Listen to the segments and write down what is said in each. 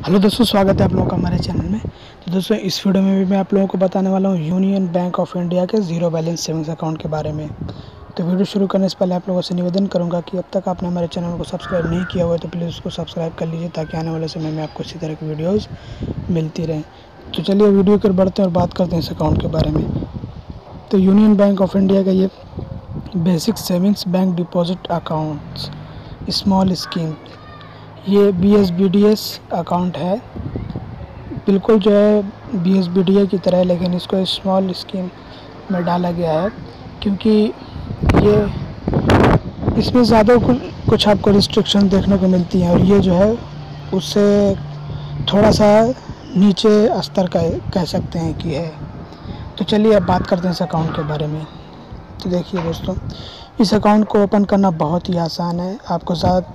Hello दोस्तों, स्वागत है आप लोगों का हमारे चैनल में। तो दोस्तों, इस वीडियो में भी मैं आप लोगों को बताने वाला हूँ यूनियन बैंक ऑफ़ इंडिया के ज़ीरो बैलेंस सेविंग्स अकाउंट के बारे में। तो वीडियो शुरू करने से पहले आप लोगों से निवेदन करूँगा कि अब तक आपने हमारे चैनल को सब्सक्राइब नहीं किया हुआ है तो प्लीज़ उसको सब्सक्राइब कर लीजिए ताकि आने वाले समय में आपको इसी तरह की वीडियोज़ मिलती रहें। तो चलिए वीडियो कर बढ़ते हैं और बात करते हैं इस अकाउंट के बारे में। तो यूनियन बैंक ऑफ़ इंडिया का ये basic savings bank deposit accounts small scheme ये B S B D S account है। बिल्कुल जो है B S B D A की तरह लेकिन इसको स्मॉल स्कीम में डाला गया है, क्योंकि ये इसमें ज़्यादा कुछ आपको रिस्ट्रिक्शन देखने को मिलती हैं, और ये जो है उससे थोड़ा सा नीचे स्तर का कह सकते हैं कि है। तो चलिए अब बात करते हैं इस अकाउंट के बारे में। तो देखिए दोस्तों, इस अकाउंट को ओपन करना बहुत ही आसान है। आपको ज़्यादा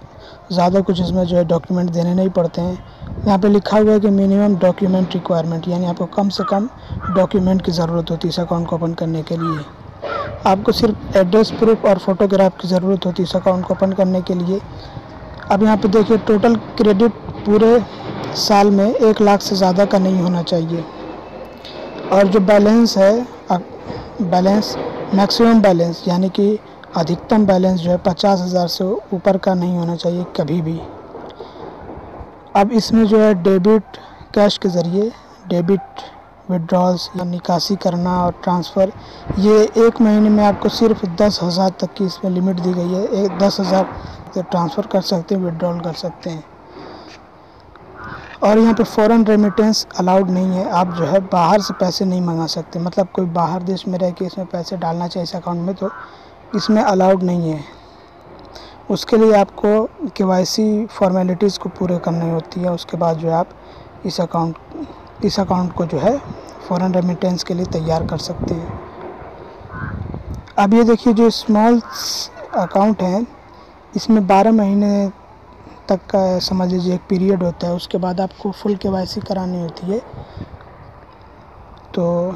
ज़्यादा कुछ इसमें जो है डॉक्यूमेंट देने नहीं पड़ते हैं। यहाँ पे लिखा हुआ है कि मिनिमम डॉक्यूमेंट रिक्वायरमेंट यानी आपको कम से कम डॉक्यूमेंट की ज़रूरत होती है इस अकाउंट को ओपन करने के लिए। आपको सिर्फ़ एड्रेस प्रूफ और फोटोग्राफ की ज़रूरत होती है इस अकाउंट को ओपन करने के लिए। अब यहाँ पे देखिए टोटल क्रेडिट पूरे साल में एक लाख से ज़्यादा का नहीं होना चाहिए। और जो बैलेंस है बैलेंस मैक्सिमम बैलेंस यानी कि अधिकतम बैलेंस जो है पचास हज़ार से ऊपर का नहीं होना चाहिए कभी भी। अब इसमें जो है डेबिट कैश के ज़रिए, डेबिट विड्रॉल्स या निकासी करना और ट्रांसफ़र, ये एक महीने में आपको सिर्फ़ दस हज़ार तक की इसमें लिमिट दी गई है। एक दस हज़ार से ट्रांसफ़र कर सकते हैं विड्रॉल कर सकते हैं। और यहाँ पे फ़ॉरेन रेमिटेंस अलाउड नहीं है। आप जो है बाहर से पैसे नहीं मंगा सकते। मतलब कोई बाहर देश में रह के इसमें पैसे डालना चाहिए इस अकाउंट में तो इसमें अलाउड नहीं है। उसके लिए आपको के वाई सी फॉर्मेलिटीज़ को पूरे करनी होती है। उसके बाद जो है आप इस अकाउंट इस अकाउंट को जो है फ़ॉरेन रेमिटेंस के लिए तैयार कर सकते हैं। अब ये देखिए जो स्मॉल अकाउंट है, इसमें 12 महीने तक का समझ लीजिए एक पीरियड होता है। उसके बाद आपको फुल के करानी होती है। तो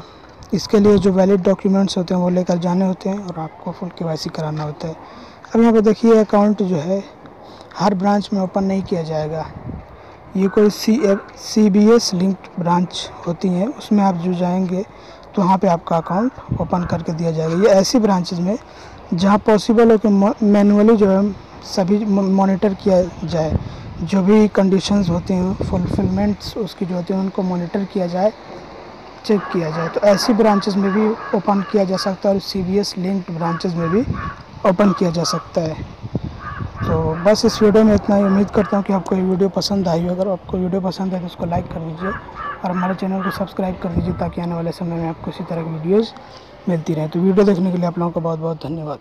इसके लिए जो वैलिड डॉक्यूमेंट्स होते हैं, वो लेकर जाने होते हैं और आपको फुल के कराना होता है। अब यहाँ पर देखिए अकाउंट जो है, हर ब्रांच में ओपन नहीं किया जाएगा। ये कोई C F C B S linked branch होती हैं, उसमें आप जो जाएँगे तो वहाँ पे आपका अकाउंट ओपन करके दिया जाएगा। ये ऐसी ब्रांचेज में, जहाँ पॉसिबल हो कि मैनुअली जो है, सभी मॉनिटर किया जाए। जो भी कंडीशंस होती हैं फुलफिलमेंट्स उसकी जो होती हैं, उनको मॉनिटर किया जाए। चेक किया जाए तो ऐसी ब्रांचेस में भी ओपन किया जा सकता है और C B S linked branches में भी ओपन किया जा सकता है। तो बस इस वीडियो में इतना ही। उम्मीद करता हूँ कि आपको ये वीडियो पसंद आई हो अगर आपको वीडियो पसंद है तो उसको लाइक कर दीजिए और हमारे चैनल को सब्सक्राइब कर दीजिए ताकि आने वाले समय में आपको इसी तरह की वीडियोज़ मिलती रहे। तो वीडियो देखने के लिए आप लोगों का बहुत बहुत धन्यवाद।